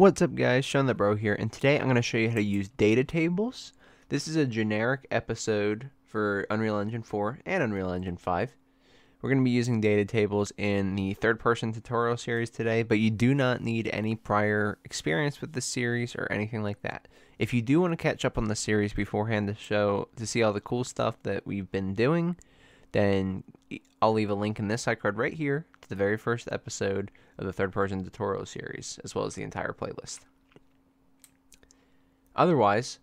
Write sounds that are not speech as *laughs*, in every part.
What's up guys, Shawn the Bro here, and today I'm going to show you how to use data tables. This is a generic episode for Unreal Engine 4 and Unreal Engine 5. We're going to be using data tables in the third person tutorial series today, but you do not need any prior experience with the series or anything like that. If you do want to catch up on the series beforehand to show to see all the cool stuff that we've been doing, then I'll leave a link in this side card right here to the very first episode of the third person tutorial series, as well as the entire playlist. Otherwise,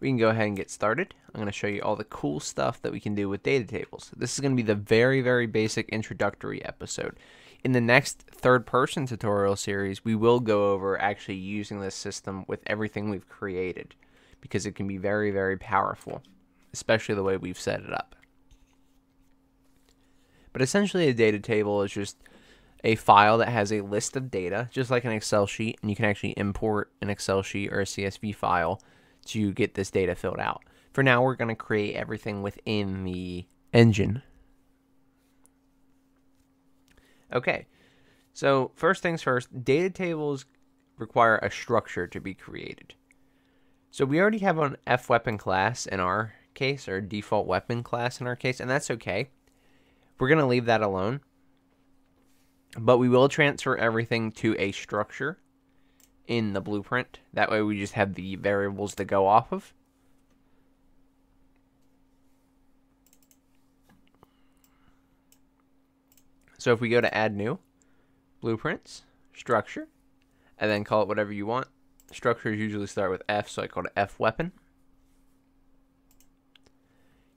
we can go ahead and get started. I'm going to show you all the cool stuff that we can do with data tables. This is going to be the very, very basic introductory episode. In the next third person tutorial series, we will go over actually using this system with everything we've created because it can be very, very powerful, especially the way we've set it up. But essentially, a data table is just a file that has a list of data, just like an Excel sheet, and you can actually import an Excel sheet or a CSV file to get this data filled out. For now, we're going to create everything within the engine. Okay, so first things first, data tables require a structure to be created. So we already have an F weapon class in our case, or default weapon class in our case, and that's okay. We're going to leave that alone but we will transfer everything to a structure in the blueprint. That way we just have the variables to go off of. So if we go to add new, blueprints, structure, and then call it whatever you want. Structures usually start with F, so I call it F weapon.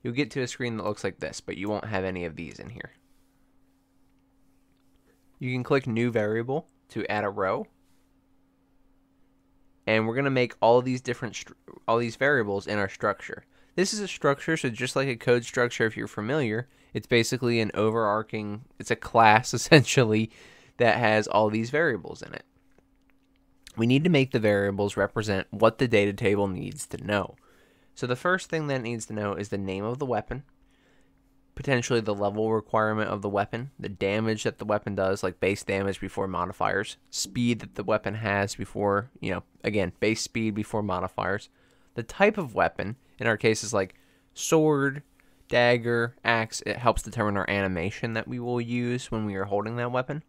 You'll get to a screen that looks like this, but you won't have any of these in here. You can click new variable to add a row. And we're going to make all these different all these variables in our structure. This is a structure, so just like a code structure, if you're familiar, it's basically an overarching, it's a class *laughs* essentially that has all these variables in it. We need to make the variables represent what the data table needs to know. So the first thing that it needs to know is the name of the weapon, potentially the level requirement of the weapon, the damage that the weapon does, like base damage before modifiers, speed that the weapon has before, you know, again, base speed before modifiers, the type of weapon, in our case is like sword, dagger, axe, it helps determine our animation that we will use when we are holding that weapon.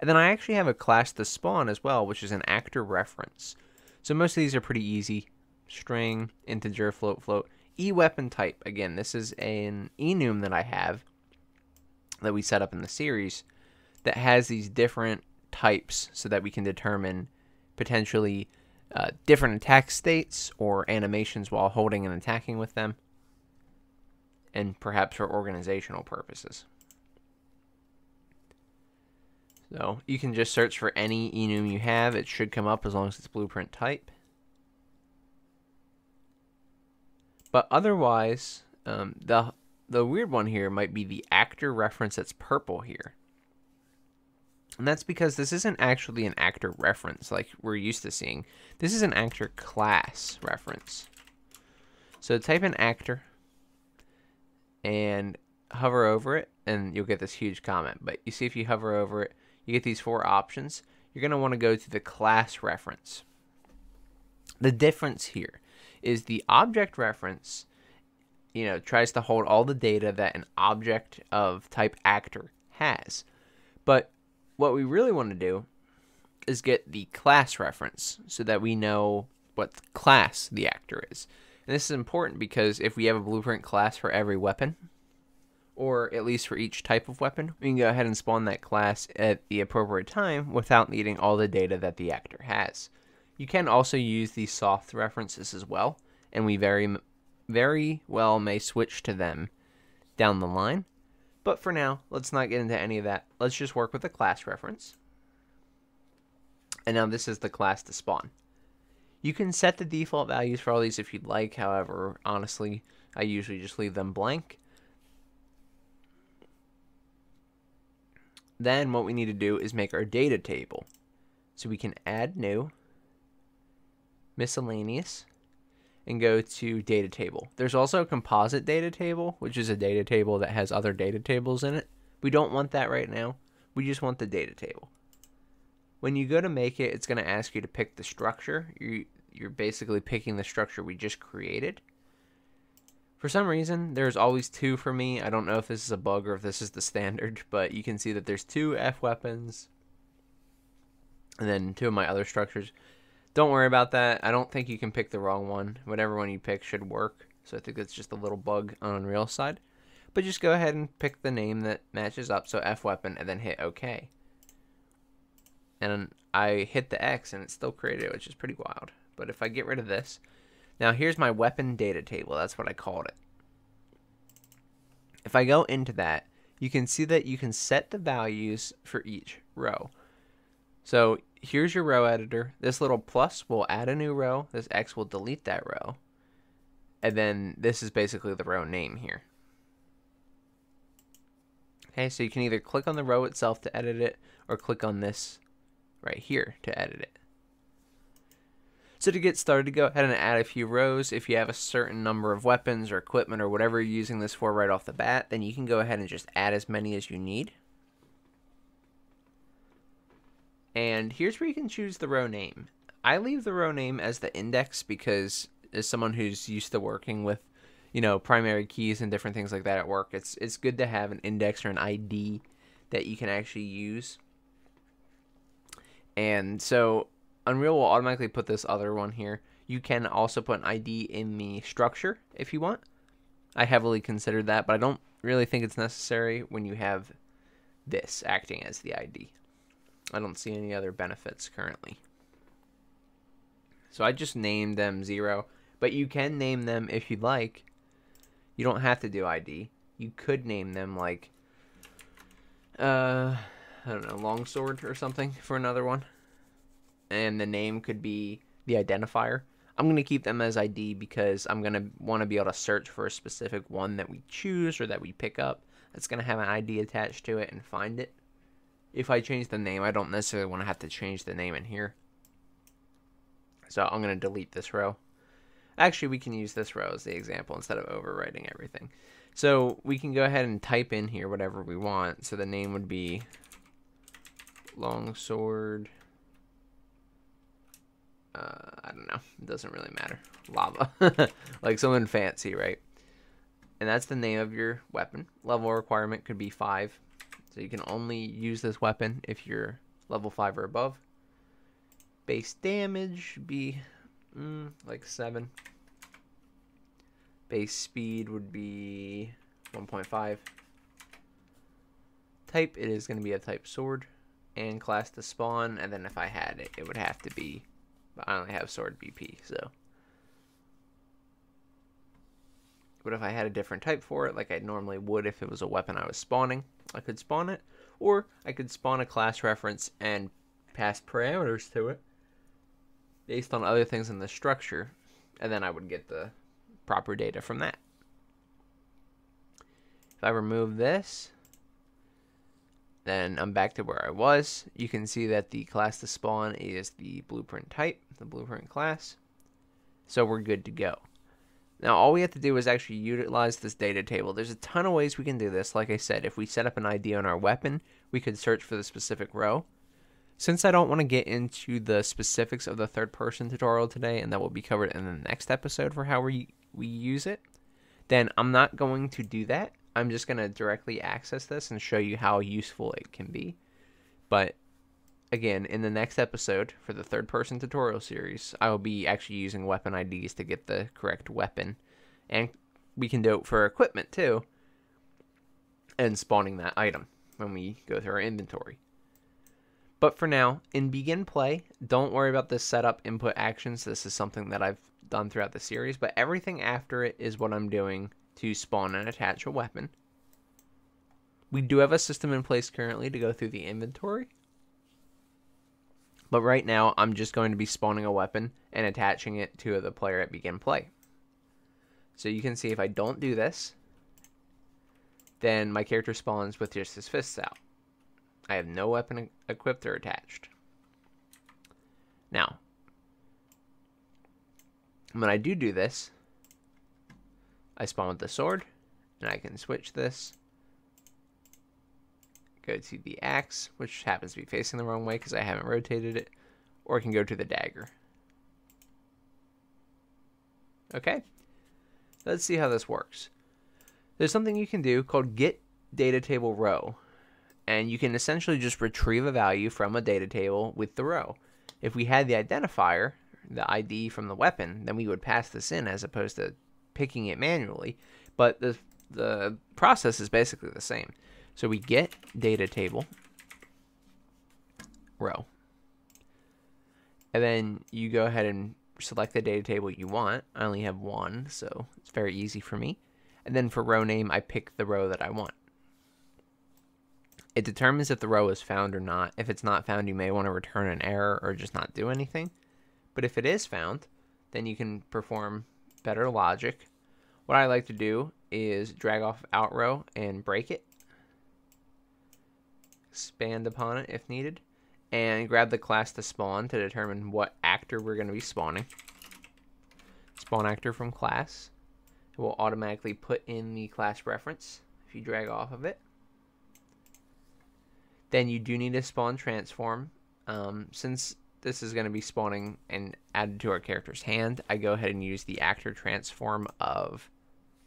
And then I actually have a class to spawn as well, which is an actor reference. So most of these are pretty easy. String, integer, float, float e-weapon type. Again, this is an enum that I have that we set up in the series that has these different types so that we can determine potentially uh, different attack states or animations while holding and attacking with them and perhaps for organizational purposes. So you can just search for any enum you have. It should come up as long as it's blueprint type. But otherwise, um, the the weird one here might be the actor reference that's purple here. And that's because this isn't actually an actor reference like we're used to seeing. This is an actor class reference. So type in actor and hover over it and you'll get this huge comment. But you see if you hover over it, you get these four options. You're going to want to go to the class reference. The difference here is the object reference you know tries to hold all the data that an object of type actor has but what we really want to do is get the class reference so that we know what class the actor is and this is important because if we have a blueprint class for every weapon or at least for each type of weapon, we can go ahead and spawn that class at the appropriate time without needing all the data that the actor has. You can also use these soft references as well, and we very, very well may switch to them down the line. But for now, let's not get into any of that. Let's just work with the class reference. And now this is the class to spawn. You can set the default values for all these if you'd like. However, honestly, I usually just leave them blank. Then what we need to do is make our data table. So we can add new miscellaneous, and go to data table. There's also a composite data table, which is a data table that has other data tables in it. We don't want that right now. We just want the data table. When you go to make it, it's going to ask you to pick the structure. You, you're basically picking the structure we just created. For some reason, there's always two for me. I don't know if this is a bug or if this is the *laughs* standard, but you can see that there's two F weapons and then two of my other structures. Don't worry about that. I don't think you can pick the wrong one. Whatever one you pick should work. So I think that's just a little bug on Unreal side. But just go ahead and pick the name that matches up. So F weapon and then hit OK. And I hit the X and it still created which is pretty wild. But if I get rid of this, now here's my weapon data table. That's what I called it. If I go into that, you can see that you can set the values for each row. So here's your row editor. This little plus will add a new row. This X will delete that row. And then this is basically the row name here. Okay, so you can either click on the row itself to edit it or click on this right here to edit it. So to get started, to go ahead and add a few rows. If you have a certain number of weapons or equipment or whatever you're using this for right off the bat, then you can go ahead and just add as many as you need. And here's where you can choose the row name. I leave the row name as the index because as someone who's used to working with, you know, primary keys and different things like that at work, it's it's good to have an index or an ID that you can actually use. And so Unreal will automatically put this other one here. You can also put an ID in the structure if you want. I heavily considered that, but I don't really think it's necessary when you have this acting as the ID. I don't see any other benefits currently. So I just named them zero, but you can name them if you'd like. You don't have to do ID. You could name them like, uh, I don't know, longsword or something for another one and the name could be the identifier. I'm going to keep them as ID because I'm going to want to be able to search for a specific one that we choose or that we pick up that's going to have an ID attached to it and find it. If I change the name, I don't necessarily want to have to change the name in here. So I'm going to delete this row. Actually, we can use this row as the example instead of overwriting everything. So we can go ahead and type in here whatever we want. So the name would be longsword uh, I don't know. It doesn't really matter. Lava. *laughs* like something fancy, right? And that's the name of your weapon. Level requirement could be 5. So you can only use this weapon if you're level 5 or above. Base damage would be mm, like 7. Base speed would be 1.5. Type, it is going to be a type sword. And class to spawn, and then if I had it, it would have to be but I only have sword BP, so. But if I had a different type for it, like I normally would if it was a weapon I was spawning, I could spawn it. Or I could spawn a class reference and pass parameters to it based on other things in the structure, and then I would get the proper data from that. If I remove this, then I'm back to where I was. You can see that the class to spawn is the blueprint type, the blueprint class. So we're good to go. Now all we have to do is actually utilize this data table. There's a ton of ways we can do this. Like I said, if we set up an ID on our weapon, we could search for the specific row. Since I don't want to get into the specifics of the third person tutorial today, and that will be covered in the next episode for how we, we use it, then I'm not going to do that. I'm just going to directly access this and show you how useful it can be. But again, in the next episode for the third person tutorial series, I will be actually using weapon IDs to get the correct weapon. And we can do it for equipment too. And spawning that item when we go through our inventory. But for now, in begin play, don't worry about the setup input actions. This is something that I've done throughout the series, but everything after it is what I'm doing to spawn and attach a weapon. We do have a system in place currently to go through the inventory. But right now, I'm just going to be spawning a weapon and attaching it to the player at begin play. So you can see if I don't do this, then my character spawns with just his fists out. I have no weapon equipped or attached. Now, when I do do this, I spawn with the sword, and I can switch this. Go to the axe, which happens to be facing the wrong way because I haven't rotated it, or I can go to the dagger. Okay, let's see how this works. There's something you can do called get data table row, and you can essentially just retrieve a value from a data table with the row. If we had the identifier, the ID from the weapon, then we would pass this in as opposed to picking it manually. But the the process is basically the same. So we get data table row. And then you go ahead and select the data table you want. I only have one, so it's very easy for me. And then for row name, I pick the row that I want. It determines if the row is found or not. If it's not found, you may want to return an error or just not do anything. But if it is found, then you can perform better logic. What I like to do is drag off out row and break it. Expand upon it if needed. And grab the class to spawn to determine what actor we're going to be spawning. Spawn actor from class. It will automatically put in the class reference if you drag off of it. Then you do need to spawn transform. Um, since this is going to be spawning and added to our character's hand, I go ahead and use the actor transform of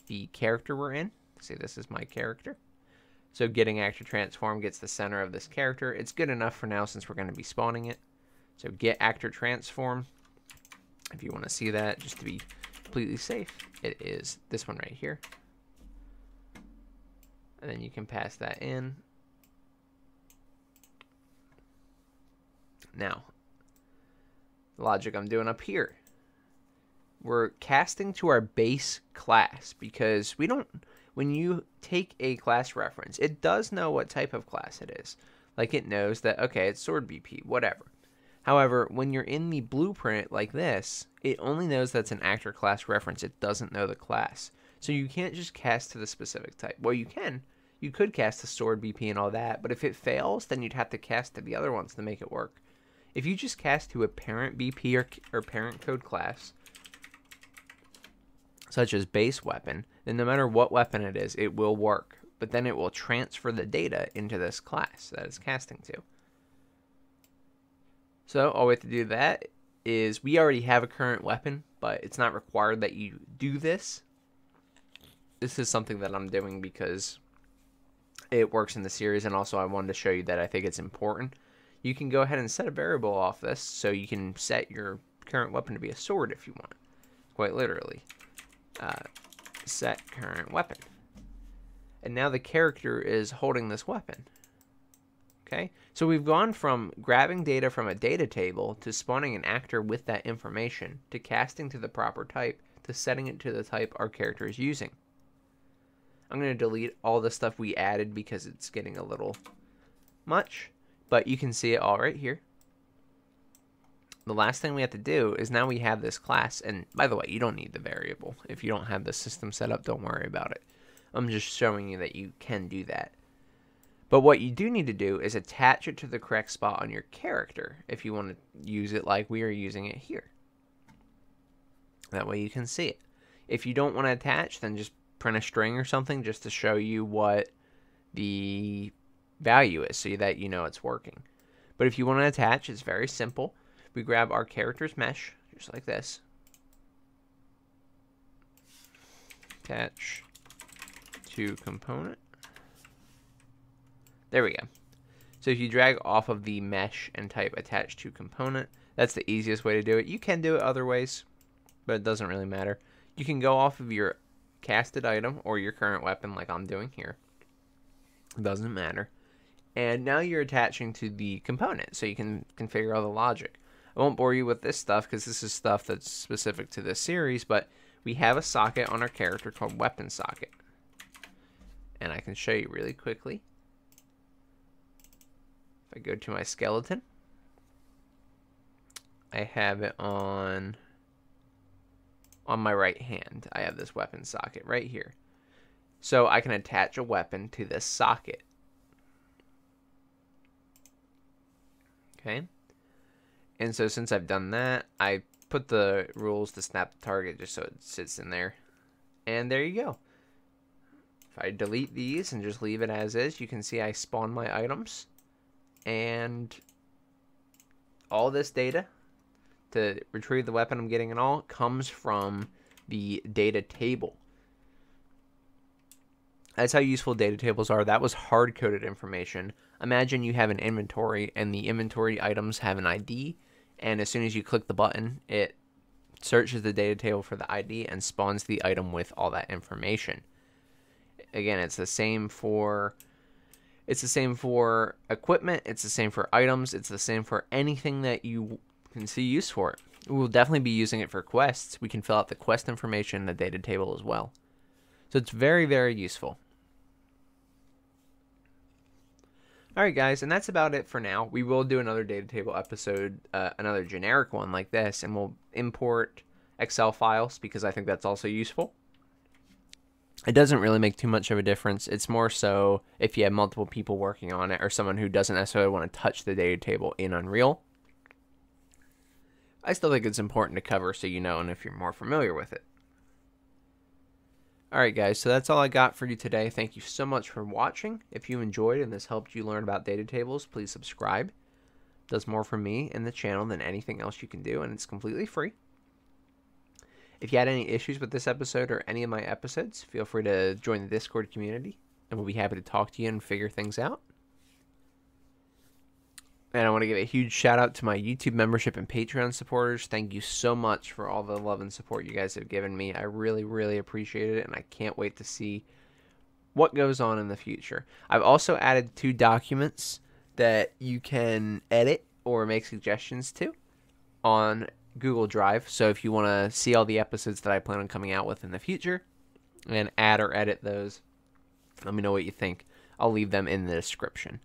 the character we're in. Say this is my character. So getting actor transform gets the center of this character. It's good enough for now since we're going to be spawning it. So get actor transform. If you want to see that, just to be completely safe, it is this one right here. And then you can pass that in. Now, the logic I'm doing up here we're casting to our base class because we don't when you take a class reference it does know what type of class it is. Like it knows that okay it's sword bp whatever. However when you're in the blueprint like this it only knows that's an actor class reference. It doesn't know the class. So you can't just cast to the specific type. Well you can. You could cast the sword bp and all that but if it fails then you'd have to cast to the other ones to make it work. If you just cast to a parent bp or, or parent code class such as base weapon, then no matter what weapon it is, it will work. But then it will transfer the data into this class that it's casting to. So all we have to do that is we already have a current weapon, but it's not required that you do this. This is something that I'm doing because it works in the series and also I wanted to show you that I think it's important. You can go ahead and set a variable off this so you can set your current weapon to be a sword if you want. Quite literally uh, set current weapon. And now the character is holding this weapon. Okay, so we've gone from grabbing data from a data table to spawning an actor with that information to casting to the proper type to setting it to the type our character is using. I'm going to delete all the stuff we added because it's getting a little much, but you can see it all right here the last thing we have to do is now we have this class. And by the way, you don't need the variable. If you don't have the system set up, don't worry about it. I'm just showing you that you can do that. But what you do need to do is attach it to the correct spot on your character if you want to use it like we are using it here. That way you can see it. If you don't want to attach, then just print a string or something just to show you what the value is so that you know it's working. But if you want to attach, it's very simple we grab our character's mesh, just like this. Attach to component. There we go. So if you drag off of the mesh and type attach to component, that's the easiest way to do it. You can do it other ways, but it doesn't really matter. You can go off of your casted item or your current weapon like I'm doing here. It doesn't matter. And now you're attaching to the component, so you can configure all the logic. I won't bore you with this stuff because this is stuff that's specific to this series, but we have a socket on our character called weapon socket. And I can show you really quickly. If I go to my skeleton, I have it on on my right hand. I have this weapon socket right here. So I can attach a weapon to this socket. Okay. And so since I've done that, I put the rules to snap the target just so it sits in there. And there you go. If I delete these and just leave it as is, you can see I spawn my items. And all this data to retrieve the weapon I'm getting and all comes from the data table. That's how useful data tables are. That was hard coded information. Imagine you have an inventory and the inventory items have an ID, and as soon as you click the button, it searches the data table for the ID and spawns the item with all that information. Again, it's the same for it's the same for equipment, it's the same for items, it's the same for anything that you can see use for it. We'll definitely be using it for quests. We can fill out the quest information in the data table as well. So it's very, very useful. Alright guys, and that's about it for now. We will do another data table episode, uh, another generic one like this, and we'll import Excel files because I think that's also useful. It doesn't really make too much of a difference. It's more so if you have multiple people working on it or someone who doesn't necessarily want to touch the data table in Unreal. I still think it's important to cover so you know and if you're more familiar with it. Alright guys, so that's all I got for you today. Thank you so much for watching. If you enjoyed and this helped you learn about data tables, please subscribe. It does more for me and the channel than anything else you can do, and it's completely free. If you had any issues with this episode or any of my episodes, feel free to join the Discord community, and we'll be happy to talk to you and figure things out. And I want to give a huge shout out to my YouTube membership and Patreon supporters. Thank you so much for all the love and support you guys have given me. I really, really appreciate it, and I can't wait to see what goes on in the future. I've also added two documents that you can edit or make suggestions to on Google Drive. So if you want to see all the episodes that I plan on coming out with in the future and add or edit those, let me know what you think. I'll leave them in the description.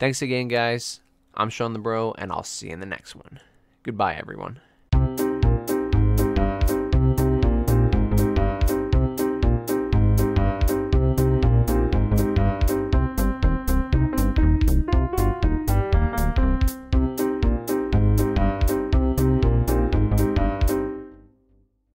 Thanks again, guys. I'm Shawn the Bro, and I'll see you in the next one. Goodbye, everyone.